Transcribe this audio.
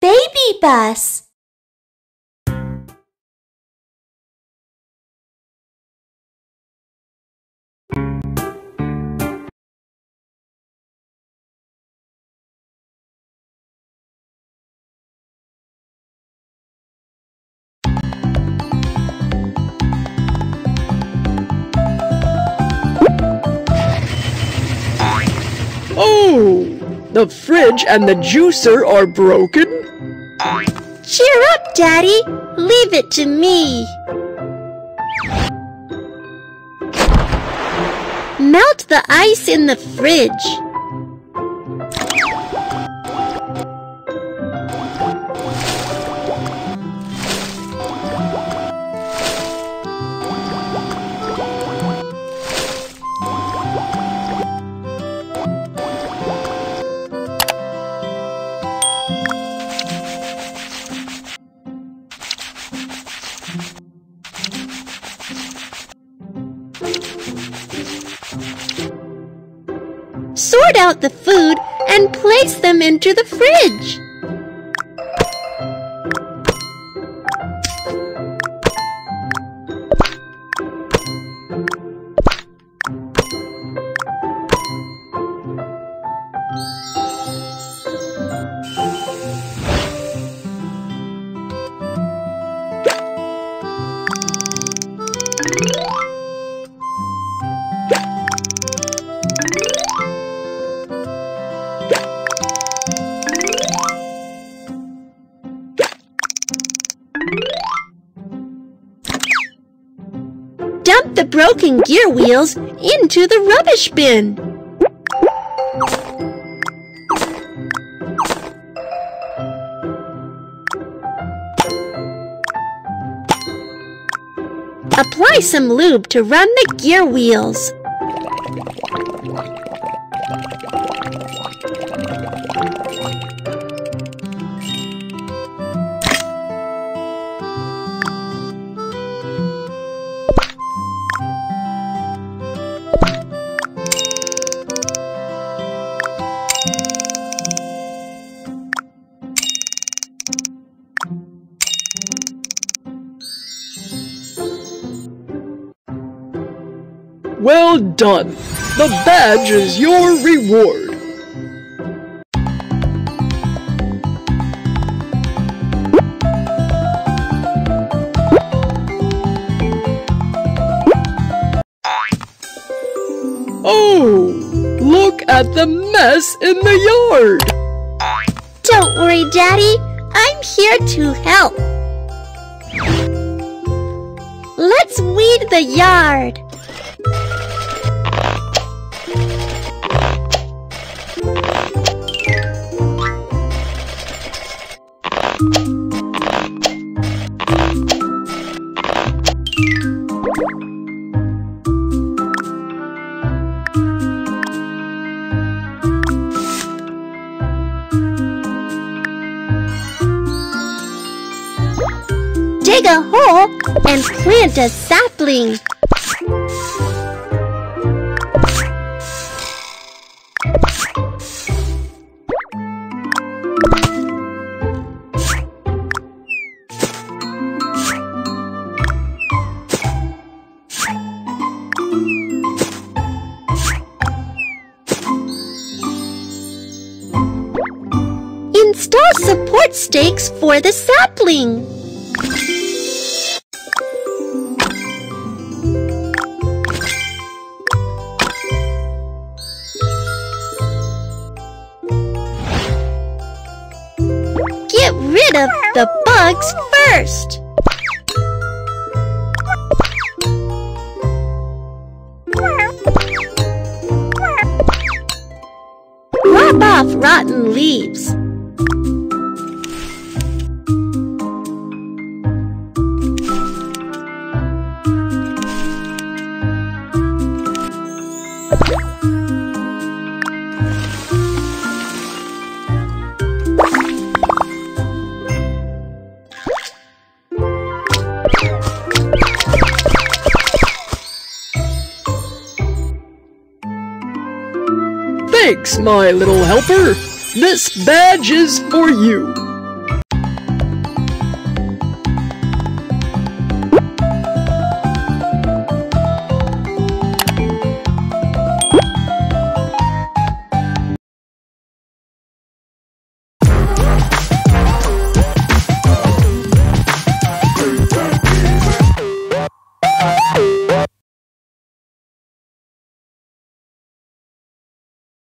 Baby bus. Oh, the fridge and the juicer are broken? Cheer up, Daddy. Leave it to me. Melt the ice in the fridge. Sort out the food and place them into the fridge. Dump the broken gear wheels into the rubbish bin. Apply some lube to run the gear wheels. Well done. The badge is your reward. Oh, look at the mess in the yard. Don't worry, Daddy. I'm here to help. Let's weed the yard. Dig a hole and plant a sapling. Install support stakes for the sapling. Rid of the bugs first. Rub off rotten leaves. Thanks, my little helper. This badge is for you.